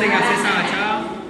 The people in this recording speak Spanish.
hacen hacer esa bachada.